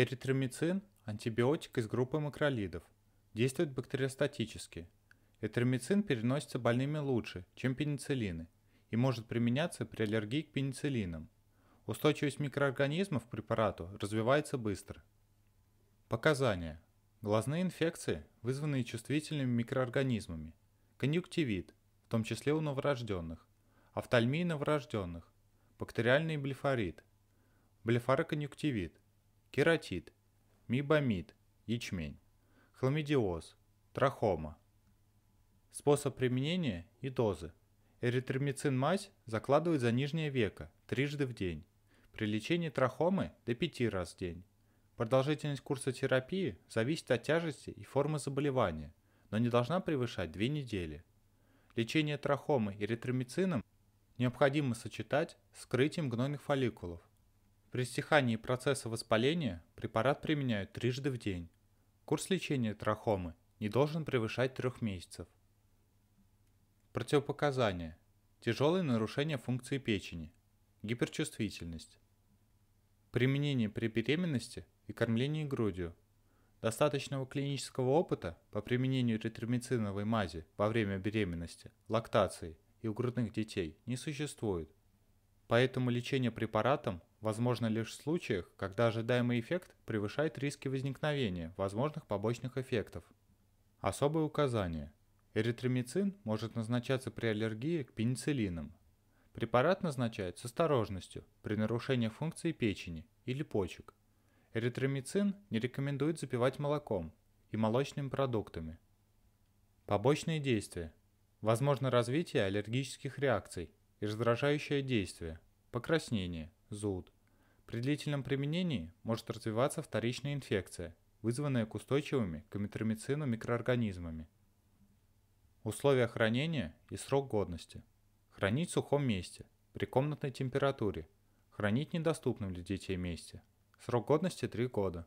Эритромицин – антибиотик из группы макролидов. Действует бактериостатически. Эритромицин переносится больными лучше, чем пенициллины, и может применяться при аллергии к пенициллинам. Устойчивость микроорганизмов к препарату развивается быстро. Показания. Глазные инфекции, вызванные чувствительными микроорганизмами. Конъюнктивит, в том числе у новорожденных. Офтальмия новорожденных. Бактериальный блефорит. Блефароконъюнктивит. Кератит. Мибамид. Ячмень. Хламидиоз. Трахома. Способ применения и дозы. Эритромицин мазь закладывают за нижнее веко трижды в день. При лечении трахомы до пяти раз в день. Продолжительность курса терапии зависит от тяжести и формы заболевания, но не должна превышать 2 недели. Лечение трахомы эритромицином необходимо сочетать с скрытием гнойных фолликулов. При стихании процесса воспаления препарат применяют трижды в день. Курс лечения трахомы не должен превышать трех месяцев. Противопоказания. Тяжелые нарушения функции печени. Гиперчувствительность. Применение при беременности и кормлении грудью. Достаточного клинического опыта по применению ретромициновой мази во время беременности, лактации и у грудных детей не существует. Поэтому лечение препаратом возможно лишь в случаях, когда ожидаемый эффект превышает риски возникновения возможных побочных эффектов. Особые указания. Эритромицин может назначаться при аллергии к пенициллинам. Препарат назначают с осторожностью при нарушении функции печени или почек. Эритромицин не рекомендуют запивать молоком и молочными продуктами. Побочные действия. Возможно развитие аллергических реакций и раздражающее действие, покраснение, зуд. При длительном применении может развиваться вторичная инфекция, вызванная к устойчивыми к метромицину микроорганизмами. Условия хранения и срок годности. Хранить в сухом месте, при комнатной температуре. Хранить в недоступном для детей месте. Срок годности 3 года.